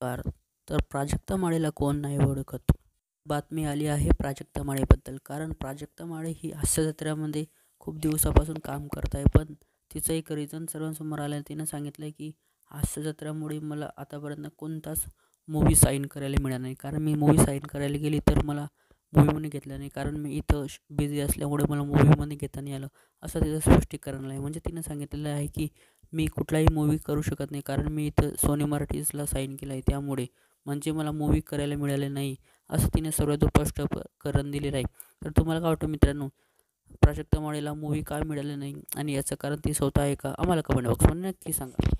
Car तर प्राजक्ता माळेला कोण नाही ओळखत? बातमी आली आहे प्राजक्ता माळेबद्दल कारण प्राजक्ता माळे ही हास्य जत्रेमध्ये खूप दिवसापासून काम करत आहे पण तिचं एक रिझन सर्वांसमोर आलं तिनं सांगितलं आहे की हास्य जत्रेमुळे मला आतापर्यंत कोणताच मूवी साईन करायला मिळाला नाही. कारण मी मूवी साईन करायला गेली तर मला मूवीमध्ये घेतला नाही. कारण मी इथं बिझी असल्यामुळे मला मूवीमध्ये घेता नाही आलं असं तिचं स्पष्टीकरण आहे म्हणजे तिनं सांगितलेलं आहे की मी कुठलाही मूवी करू शकत नाही. कारण मी इथं सोनी मराठीजला साईन केलं आहे त्यामुळे. म्हणजे मला मूवी करायला मिळाले नाही. असं तिने सर्वात स्पष्ट स्पष्टीकरण दिलेलं आहे. तर तुम्हाला काय वाटतं मित्रांनो? प्राजक्ता माळेला मूवी का मिळाली नाही? आणि याचं कारण ती स्वतः आहे का? आम्हाला कमेंट बॉक्समध्ये नक्की सांगा.